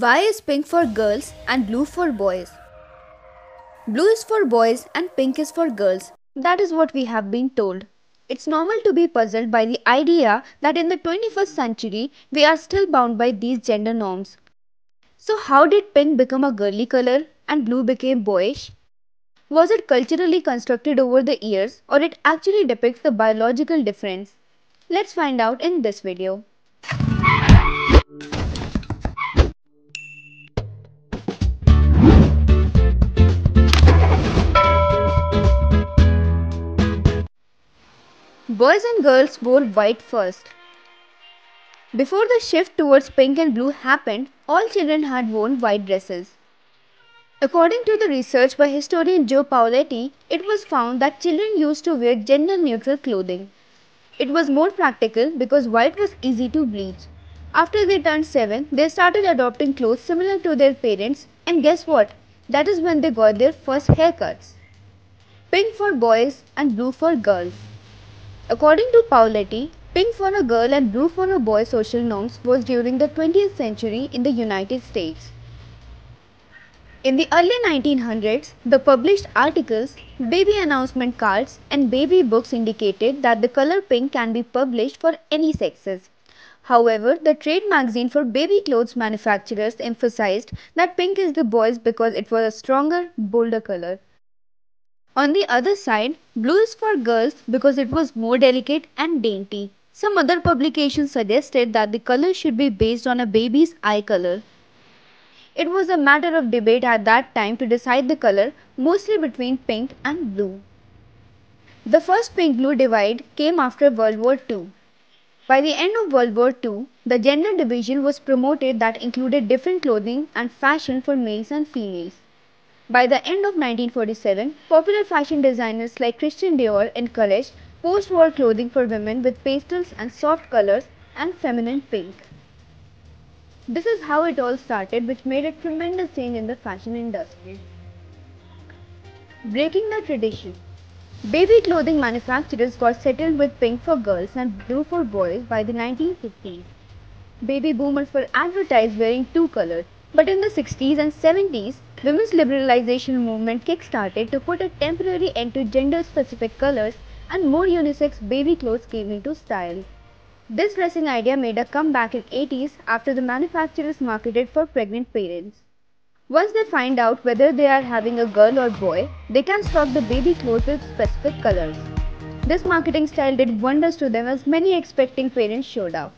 Why is pink for girls and blue for boys? Blue is for boys and pink is for girls. That is what we have been told. It's normal to be puzzled by the idea that in the 21st century we are still bound by these gender norms. So, how did pink become a girly color and blue became boyish? Was it culturally constructed over the years or it actually depicts the biological difference? Let's find out in this video. Boys and girls wore white first. Before the shift towards pink and blue happened, all children had worn white dresses. According to the research by historian Jo Paoletti, it was found that children used to wear gender neutral clothing. It was more practical because white was easy to bleach. After they turned 7, they started adopting clothes similar to their parents, and guess what? That is when they got their first haircuts. Pink for boys and blue for girls. According to Paoletti, pink for a girl and blue for a boy social norms was during the 20th century in the United States. In the early 1900s, the published articles, baby announcement cards, and baby books indicated that the color pink can be published for any sexes. However, the trade magazine for baby clothes manufacturers emphasized that pink is the boys because it was a stronger, bolder color. On the other side, blue is for girls because it was more delicate and dainty. Some other publications suggested that the color should be based on a baby's eye color. It was a matter of debate at that time to decide the color, mostly between pink and blue. The first pink blue divide came after World War II. By the end of World War II, the gender division was promoted that included different clothing and fashion for males and females. By the end of 1947, popular fashion designers like Christian Dior encouraged post-war clothing for women with pastels and soft colors and feminine pink. This is how it all started which made a tremendous change in the fashion industry. Breaking the tradition. Baby clothing manufacturers got settled with pink for girls and blue for boys by the 1950s. Baby boomers were advertised wearing two colors, but in the 60s and 70s, women's liberalization movement kick-started to put a temporary end to gender-specific colors and more unisex baby clothes came into style. This dressing idea made a comeback in 80s after the manufacturers marketed for pregnant parents. Once they find out whether they are having a girl or boy, they can stock the baby clothes with specific colors. This marketing style did wonders to them as many expecting parents showed up.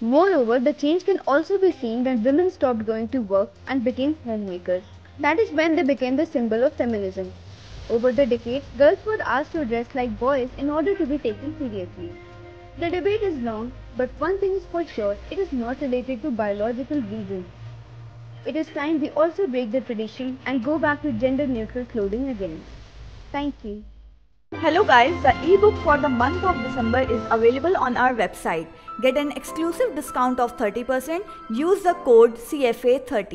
Moreover, the change can also be seen when women stopped going to work and became homemakers. That is when they became the symbol of feminism. Over the decades, girls were asked to dress like boys in order to be taken seriously. The debate is long, but one thing is for sure, it is not related to biological reasons. It is time we also break the tradition and go back to gender neutral clothing again. Thank you. Hello guys, the ebook for the month of December is available on our website. Get an exclusive discount of 30%. Use the code CFA30.